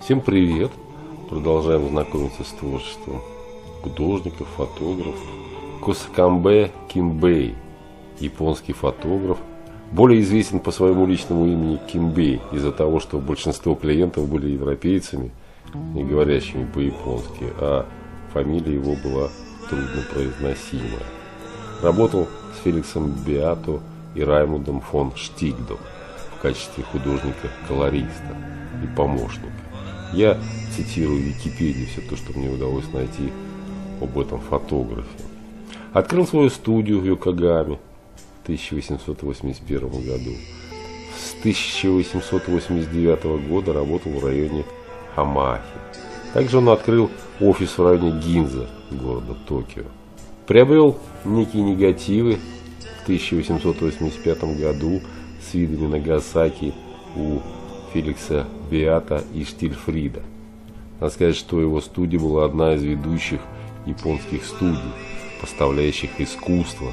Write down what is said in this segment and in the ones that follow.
Всем привет! Продолжаем знакомиться с творчеством художников, фотографов. Косакамбе Кимбей, японский фотограф, более известен по своему личному имени Кимбей из-за того, что большинство клиентов были европейцами, не говорящими по-японски, а фамилия его была труднопроизносимая. Работал с Феликсом Биато и Раймундом фон Штигдом в качестве художника-колориста и помощника. Я цитирую Википедию, все то, что мне удалось найти об этом фотографе. Открыл свою студию в Йокогаме в 1881 году. С 1889 года работал в районе Хамахи. Также он открыл офис в районе Гинза, города Токио. Приобрел некие негативы в 1885 году с видами Нагасаки у Феликса Биата и Штильфрида. Надо сказать, что его студия была одна из ведущих японских студий, поставляющих искусство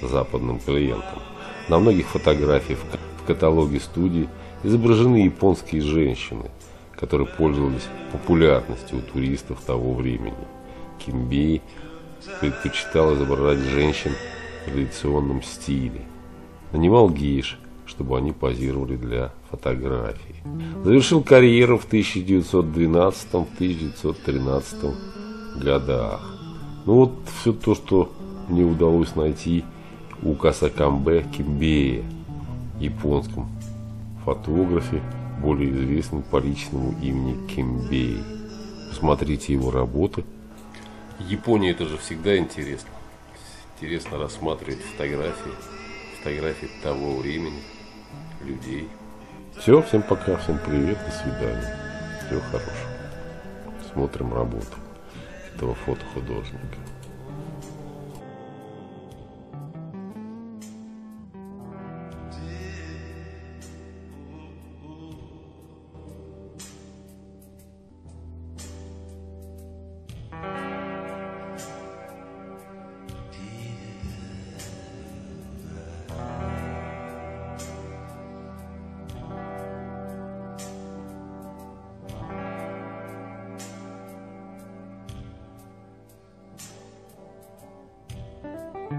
западным клиентам. На многих фотографиях в каталоге студии изображены японские женщины, которые пользовались популярностью у туристов того времени. Кимбей предпочитал изображать женщин в традиционном стиле. Нанимал гейш, чтобы они позировали для фотографий. Завершил карьеру в 1912-1913 годах. Ну вот все то, что мне удалось найти у Касакамбе Кимбея, японском фотографе, более известным по личному имени Кимбей. Посмотрите его работы – Япония это же всегда интересно. Интересно рассматривать фотографии, фотографии того времени, людей. Все, всем пока, всем привет, до свидания. Всего хорошего. Смотрим работу этого фотохудожника.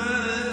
worth